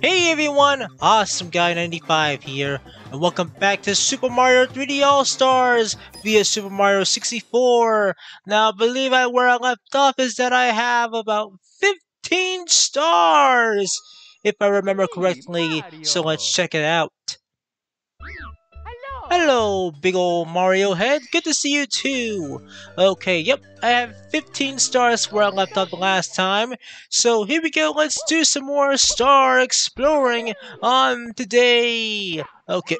Hey everyone, Awesome Guy 95 here, and welcome back to Super Mario 3D All-Stars via Super Mario 64. Now, I believe I where I left off is that I have about 15 stars, if I remember correctly, so let's check it out. Hello, big ol' Mario head. Good to see you too. Okay, yep, I have 15 stars where I left off last time. So here we go, let's do some more star exploring on today. Okay,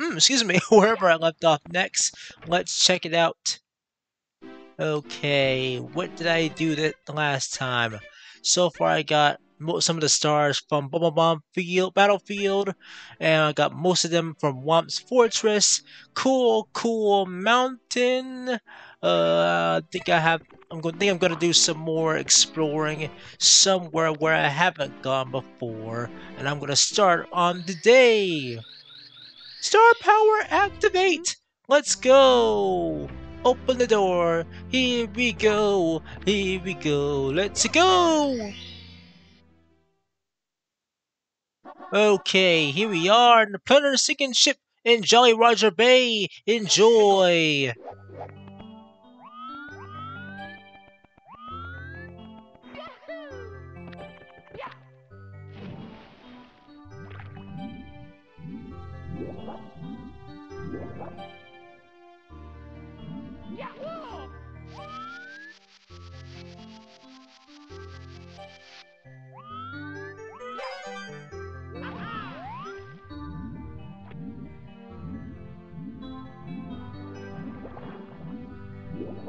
mm, excuse me, wherever I left off next, let's check it out. Okay, what did I do that last time? So far I got some of the stars from Bob-omb Field Battlefield, and I got most of them from Whomp's Fortress. Cool, cool mountain. Uh, I think I have. I'm going. Think I'm gonna do some more exploring somewhere where I haven't gone before, and I'm gonna start on the day. Star power activate. Let's go. Open the door. Here we go. Here we go. Let's go. Okay, here we are in the Plunder sinking ship in Jolly Roger Bay. Enjoy!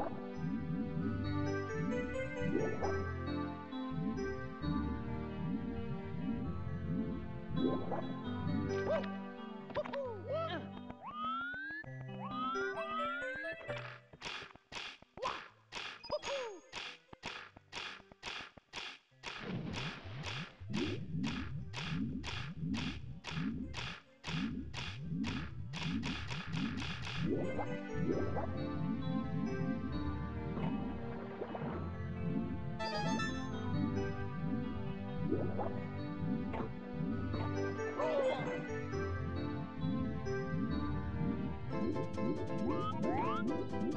Thank you. What?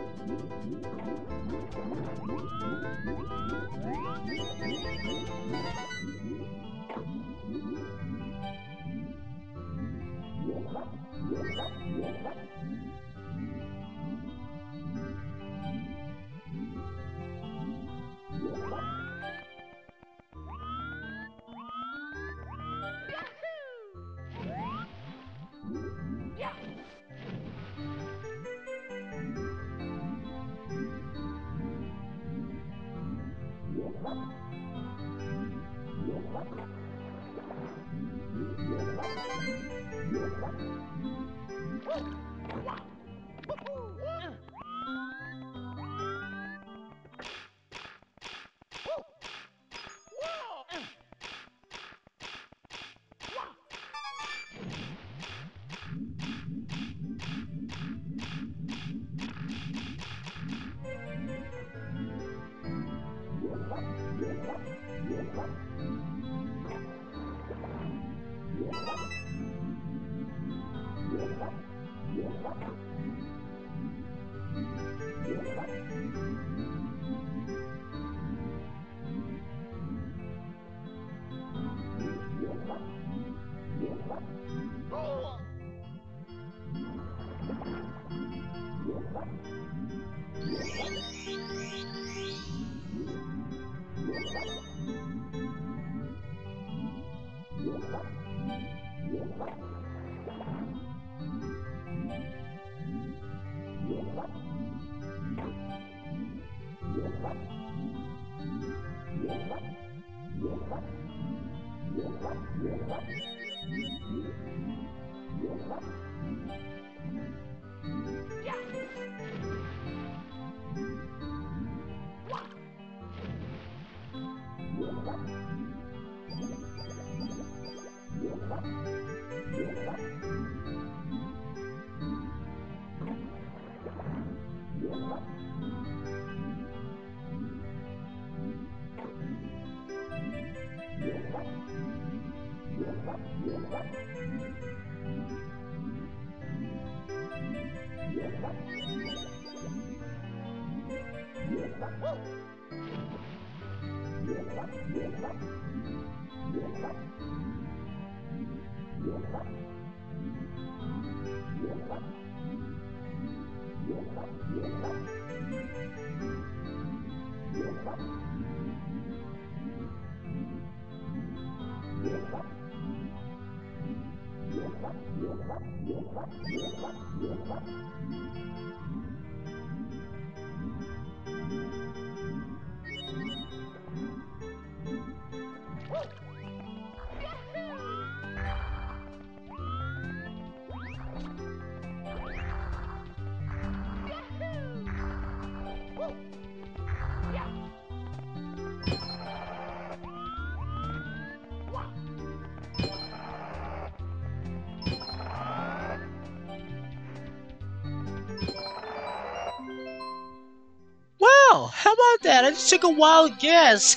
About that? I just took a wild guess.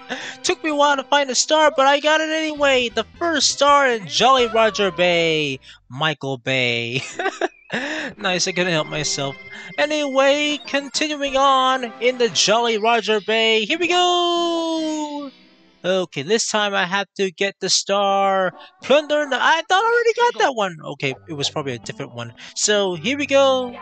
took me a while to find a star, but I got it anyway. The first star in Jolly Roger Bay, Michael Bay. nice, I couldn't help myself. Anyway, continuing on in the Jolly Roger Bay. Here we go! Okay, this time I have to get the star. Plunder. I thought I already got that one. Okay, it was probably a different one. So here we go.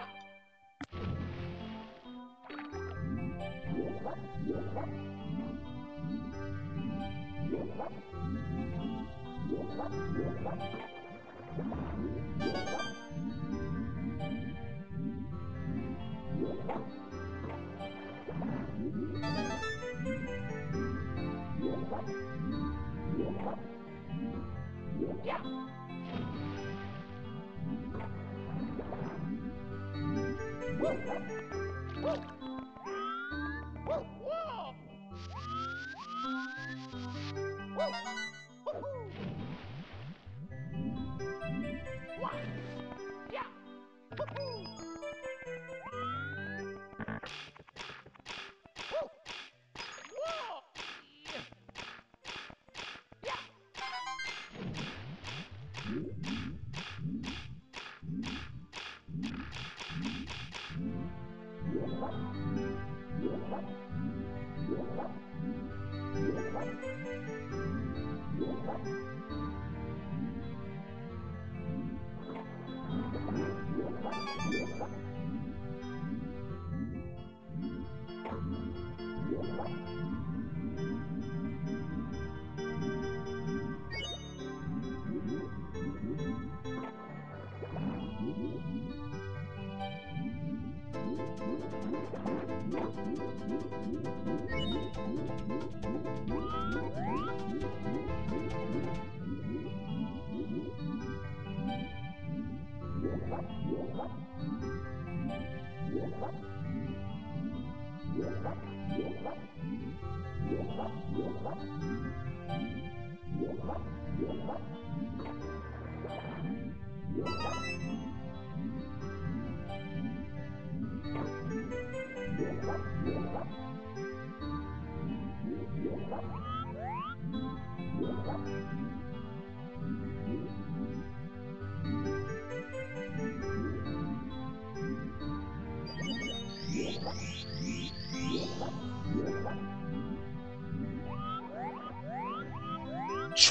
What?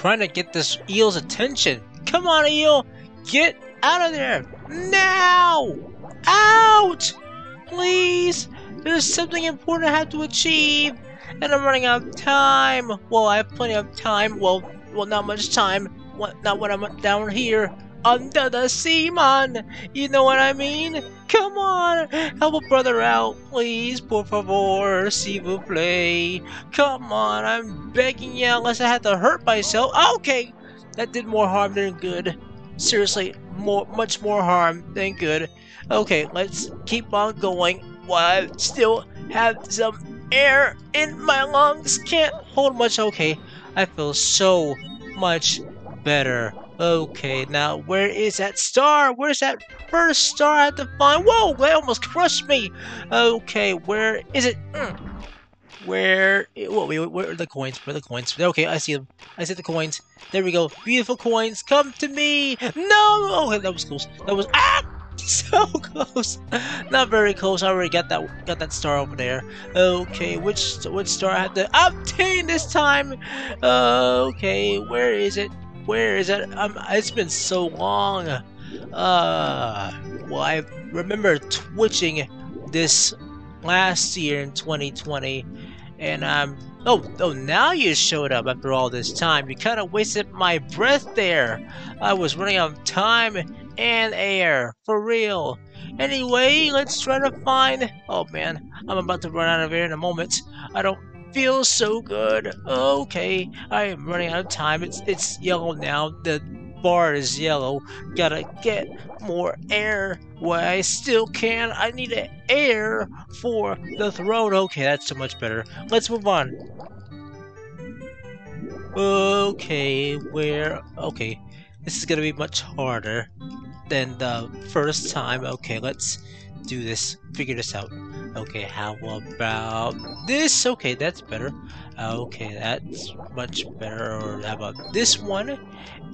Trying to get this eel's attention. Come on, eel! Get out of there! Now! Out! Please! There's something important I have to achieve! And I'm running out of time! Well, I have plenty of time. Well, well, not much time. What, not when I'm down here. Under the sea, man! You know what I mean? Come on! Help a brother out, please, por favor, s'il vous plaît. Come on, I'm begging you, unless I have to hurt myself. Okay! That did more harm than good. Seriously, more, much more harm than good. Okay, let's keep on going while I still have some air in my lungs. Can't hold much. Okay, I feel so much better. Okay, now where is that star? Where's that first star I have to find? Whoa, they almost crushed me. Okay, where is it? Mm. Where? What? Wait, where are the coins? Where are the coins? Okay, I see them. I see the coins. There we go. Beautiful coins. Come to me. No. Okay, that was close. That was ah. So close. Not very close. I already got that got that star over there. Okay, which which star I have to obtain this time? okay, where is it? Where is it? Um, it's been so long. Uh, well, I remember twitching this last year in 2020, and um, oh, oh, now you showed up after all this time. You kind of wasted my breath there. I was running out of time and air, for real. Anyway, let's try to find. Oh man, I'm about to run out of air in a moment. I don't feel so good. Okay, I am running out of time. It's it's yellow now. The bar is yellow. Gotta get more air while I still can. I need air for the throne. Okay, that's so much better. Let's move on. Okay, where... Okay, this is gonna be much harder than the first time. Okay, let's do this. Figure this out. Okay, how about this? Okay, that's better. Okay, that's much better. How about this one?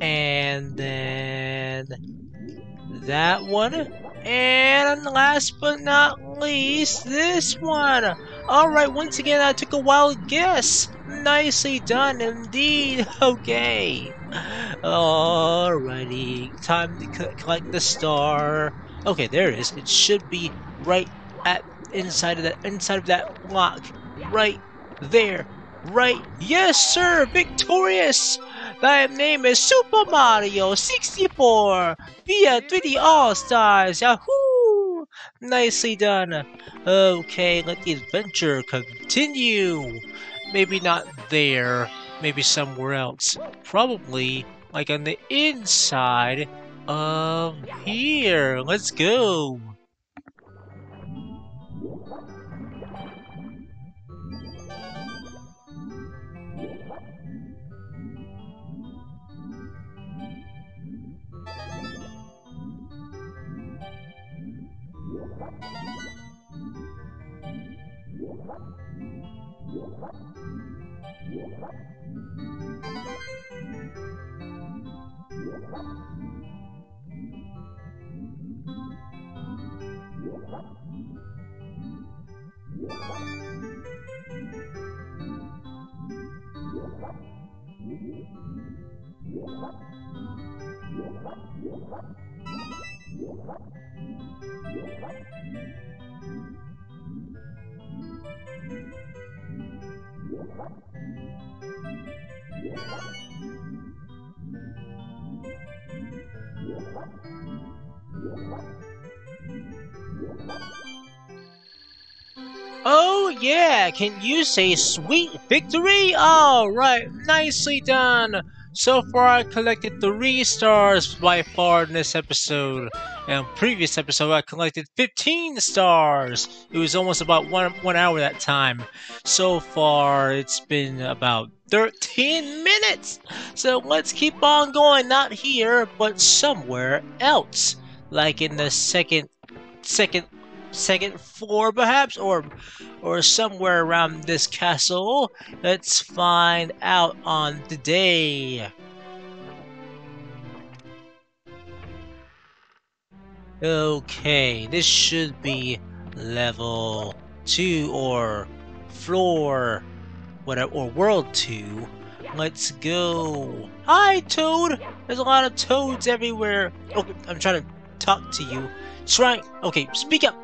And then that one. And last but not least, this one. Alright, once again, I took a wild guess. Nicely done indeed. Okay. Alrighty, time to collect the star. Okay, there it is. It should be right at inside of that inside of that lock. Right there. Right. Yes, sir. Victorious. My name is Super Mario 64 via 3D All Stars. Yahoo! Nicely done. Okay, let the adventure continue. Maybe not there. Maybe somewhere else. Probably like on the inside of here. Let's go. Oh yeah, can you say sweet victory? Alright, nicely done! So far I collected 3 stars by far in this episode. In previous episode I collected 15 stars! It was almost about one, one hour that time. So far it's been about 13 minutes! So let's keep on going, not here, but somewhere else. Like in the second second second floor perhaps or or somewhere around this castle. Let's find out on the day. Okay this should be level 2 or floor whatever or world 2 let's go. Hi toad! There's a lot of toads everywhere. Okay i'm trying to talk to you. Trying okay speak up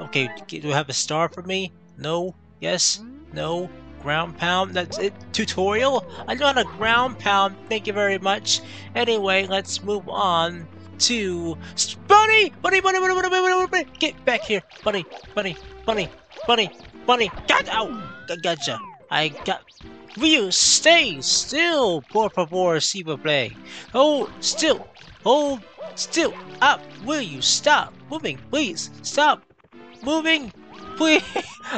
Okay, do you have a star for me? No? Yes? No? Ground pound? That's it? Tutorial? I know how to ground pound, thank you very much. Anyway, let's move on to... Bunny! Bunny, bunny, bunny, bunny, bunny, bunny! Get back here! Bunny, bunny, bunny, bunny, bunny! Got out! I gotcha! I got... Will you stay still? Por favor, si plaît. Hold still! Hold still! Up! Will you stop moving? Please, stop moving? Please,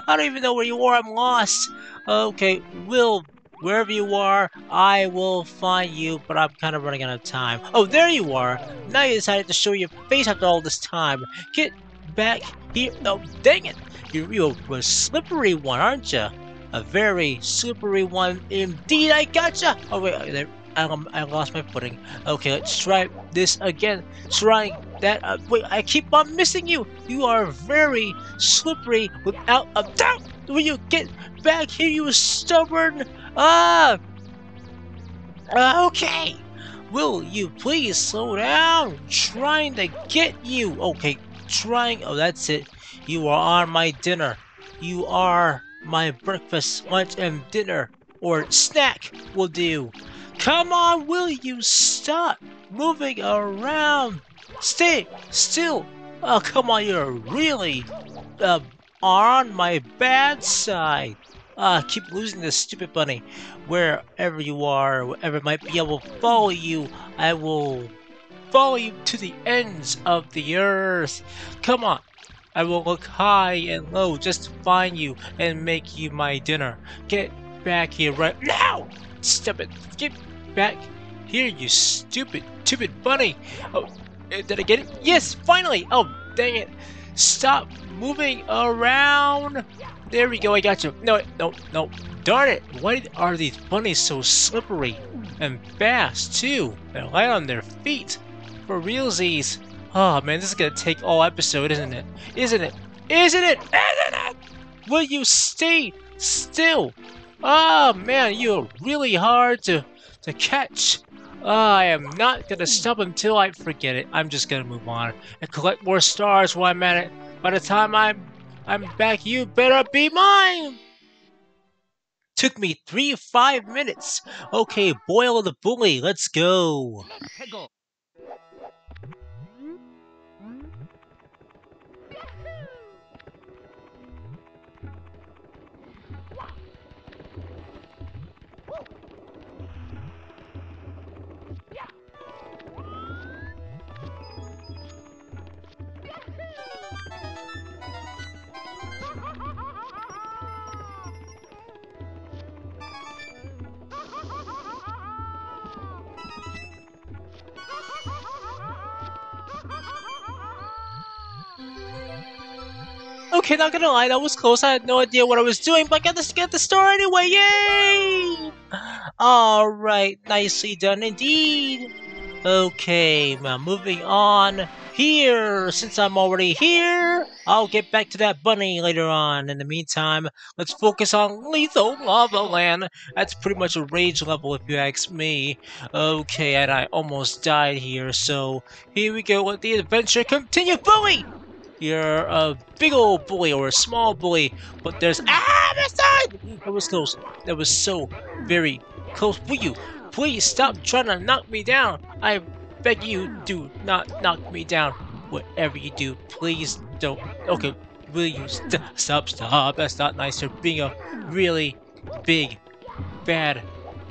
I don't even know where you are. I'm lost. Okay, Will, wherever you are, I will find you, but I'm kind of running out of time. Oh, there you are. Now you decided to show your face after all this time. Get back here. Oh, dang it. You, you're a slippery one, aren't you? A very slippery one indeed. I gotcha. Oh wait, uh, there. I, I lost my footing. Okay, let's try this again. Trying that. Uh, wait, I keep on missing you. You are very slippery without a doubt. Will you get back here, you stubborn? Ah. Uh, okay. Will you please slow down? trying to get you. Okay, trying. Oh, that's it. You are on my dinner. You are my breakfast, lunch, and dinner. Or snack will do. Come on, will you stop moving around? Stay still. Oh, come on, you're really uh, on my bad side. Uh, keep losing this stupid bunny. Wherever you are, wherever it might be I will follow you, I will follow you to the ends of the earth. Come on. I will look high and low just to find you and make you my dinner. Get back here right now! Stop it! Get back here, you stupid, stupid bunny! Oh, did I get it? Yes, finally! Oh, dang it! Stop moving around! There we go, I got you. No, no, no. Darn it! Why are these bunnies so slippery and fast, too? They're light on their feet. For realsies. Oh, man, this is gonna take all episode, isn't it? Isn't it? Isn't it? Isn't it? Will you stay still? Oh, man, you're really hard to to catch. I am not gonna stop until I forget it. I'm just gonna move on and collect more stars while I'm at it. By the time I'm I'm back, you better be mine! Took me three five minutes. Okay, boil the bully, let's go. Okay, not gonna lie, that was close. I had no idea what I was doing, but I got to get the star anyway. Yay! Alright, nicely done indeed. Okay, now moving on here. Since I'm already here, I'll get back to that bunny later on. In the meantime, let's focus on Lethal Lava Land. That's pretty much a rage level if you ask me. Okay, and I almost died here, so here we go. Let the adventure continue. Bully! You're a big old bully or a small bully, but there's ah, my side. That was close. That was so very close. Will you please stop trying to knock me down? I beg you, do not knock me down. Whatever you do, please don't. Okay, will you st stop? Stop. That's not nice. You're being a really big, bad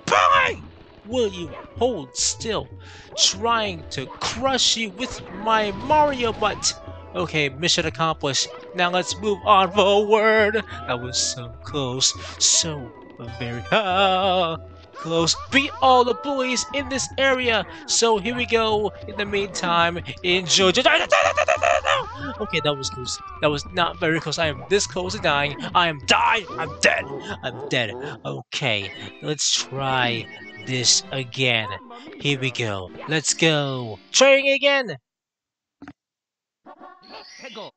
bully. Will you hold still? Trying to crush you with my Mario butt. Okay, mission accomplished. Now let's move on forward. That was so close. So very uh, close. Beat all the bullies in this area. So here we go. In the meantime, enjoy. Okay, that was close. That was not very close. I am this close to dying. I am dying. I'm dead. I'm dead. Okay, let's try this again. Here we go. Let's go. Trying again. 최고!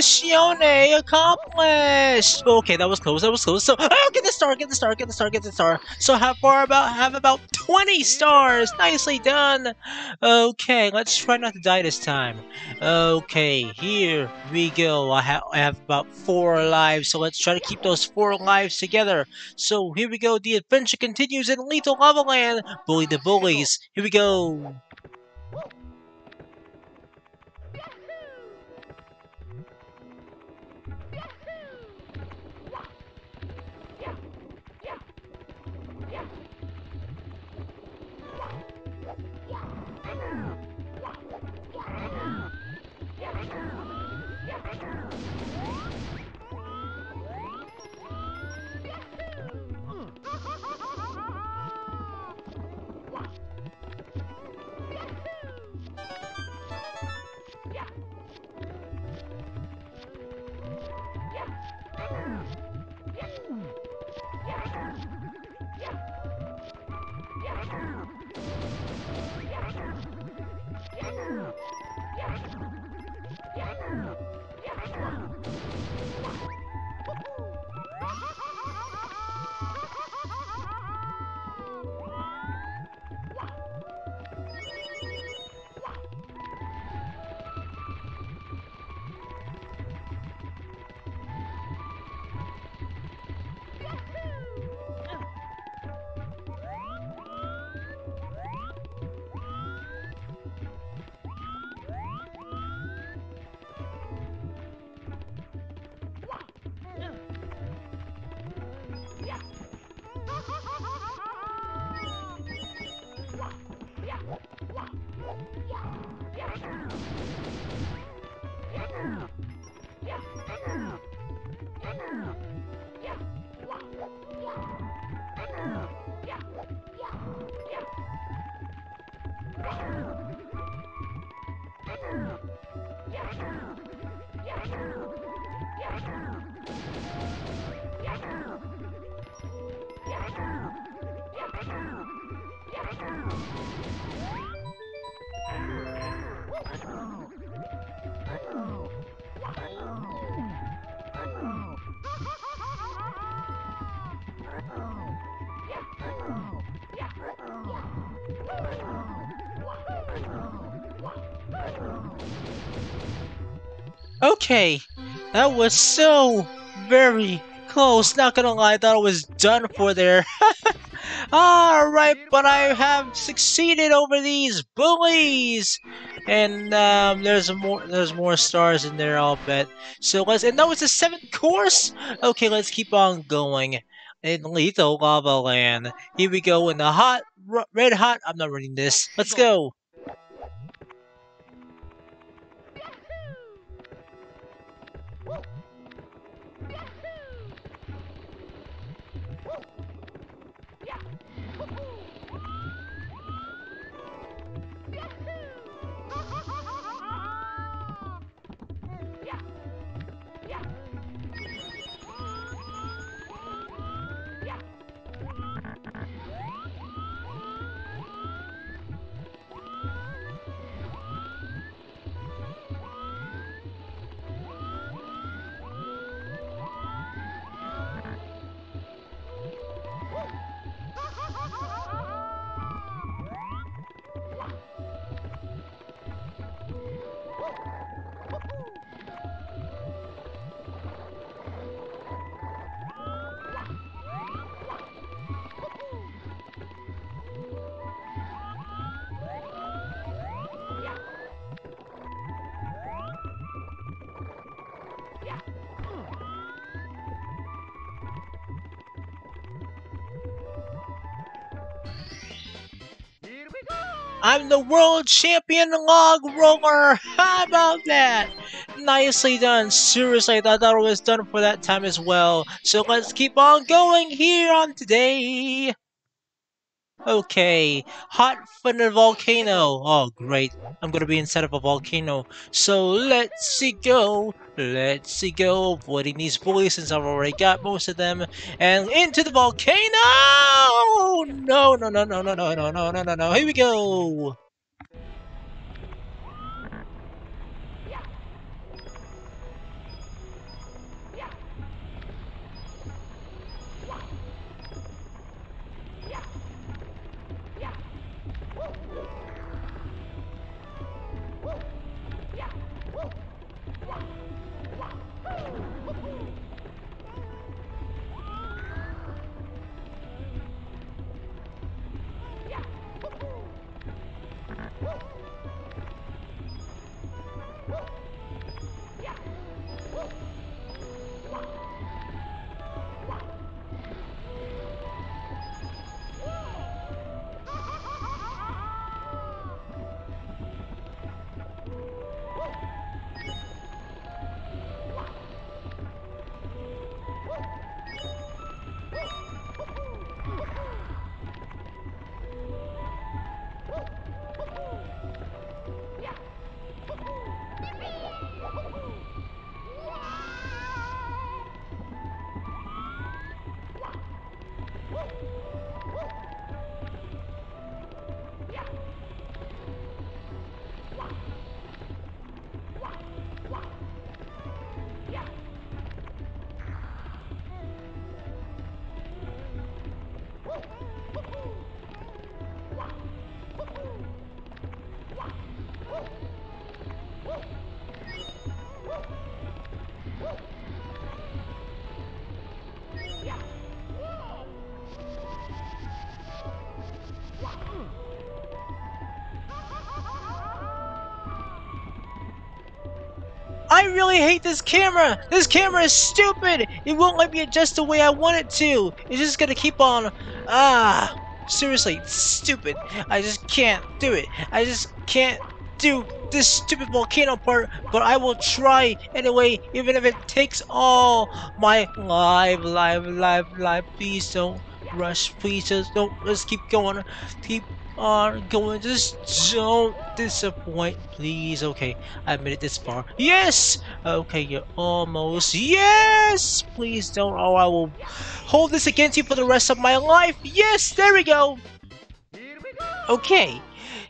Missione accomplished! Okay, that was close, that was close. So, oh, get the star, get the star, get the star, get the star. So, how far about, have about 20 stars! Nicely done! Okay, let's try not to die this time. Okay, here we go. I, ha I have about four lives, so let's try to keep those four lives together. So, here we go. The adventure continues in Lethal Lava Land. Bully the bullies. Here we go. Bigger! Okay, that was so very close. Not gonna lie, I thought I was done for there. Alright, but I have succeeded over these bullies! And um, there's more there's more stars in there, I'll bet. So let's and that was the seventh course? Okay, let's keep on going. In Lethal Lava Land. Here we go in the hot, red hot. I'm not reading this. Let's go. I'm the world champion log roller! How about that? Nicely done. Seriously, I thought that was done for that time as well. So let's keep on going here on today. Okay, hot from the volcano. Oh, great. I'm gonna be inside of a volcano. So let's see go. Let's see go. Avoiding these bullies since I've already got most of them. And into the volcano! No, no, no, no, no, no, no, no, no, no, no. Here we go. Really hate this camera. This camera is stupid. It won't let me adjust the way I want it to. It's just gonna keep on. Ah. Seriously, stupid. I just can't do it. I just can't do this stupid volcano part, but I will try anyway, even if it takes all my life, life, life, life. Please don't rush. Please just don't. Let's keep going. Keep on going. To just don't disappoint, please. Okay, I made it this far. Yes! Okay, you're almost. Yes! Please don't, or I will hold this against you for the rest of my life. Yes, there we go. Okay,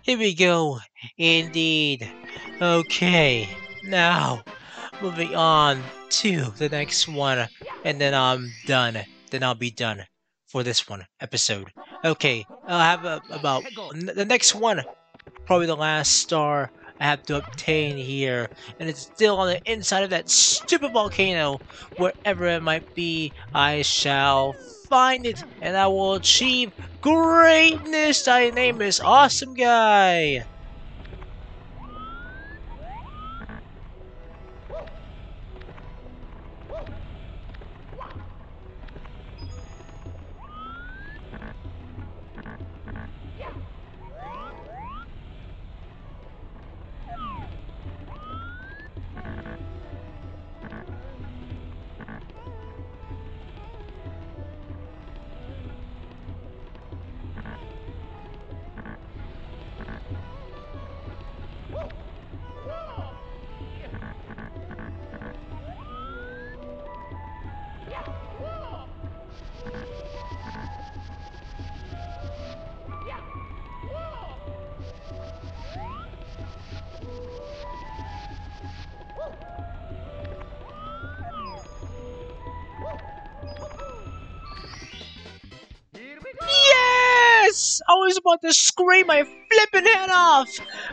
here we go. Indeed. Okay, now moving on to the next one, and then I'm done. Then I'll be done for this one episode. Okay, I have about the next one, probably the last star I have to obtain here, and it's still on the inside of that stupid volcano. Wherever it might be, I shall find it, and I will achieve greatness. I name this Awesome Guy. About to scream my flipping head off!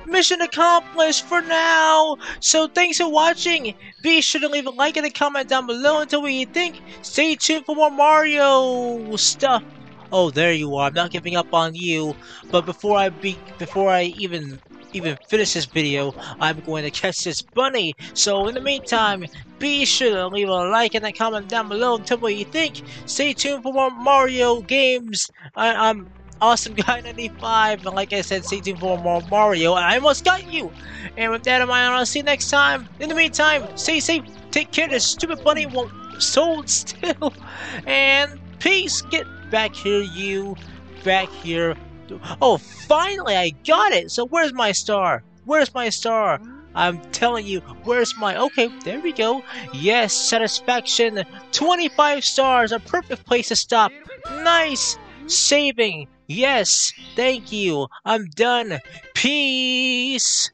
Mission accomplished for now! So thanks for watching! Be sure to leave a like and a comment down below tell what you think. Stay tuned for more Mario stuff. Oh, there you are. I'm not giving up on you. But before I be before I even even finish this video, I'm going to catch this bunny. So in the meantime, be sure to leave a like and a comment down below and tell me what you think. Stay tuned for more Mario games. I, am Awesome Guy 95, and like I said, stay tuned for more Mario. I almost got you. And with that in mind, I'll see you next time. In the meantime, stay safe. Take care. This stupid bunny won't hold still. And peace. Get back here, you. Back here. Oh, finally, I got it! So where's my star? Where's my star? I'm telling you, where's my... Okay, there we go. Yes, satisfaction. 25 stars, a perfect place to stop. Nice! Saving. Yes, thank you. I'm done. Peace!